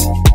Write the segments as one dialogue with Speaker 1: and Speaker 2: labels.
Speaker 1: you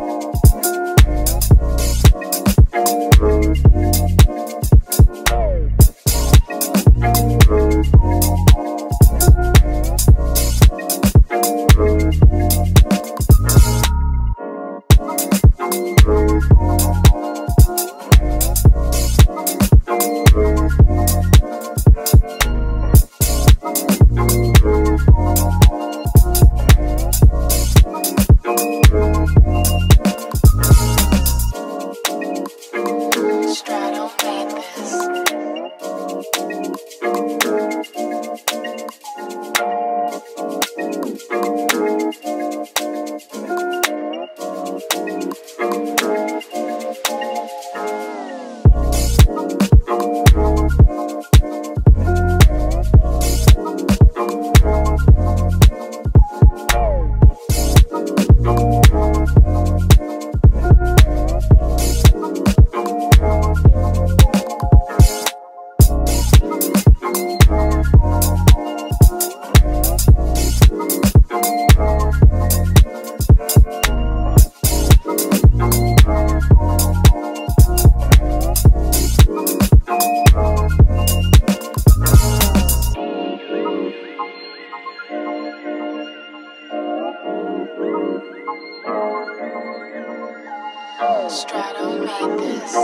Speaker 1: Strato made this.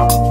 Speaker 2: Bye.